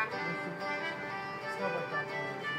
It's not like that.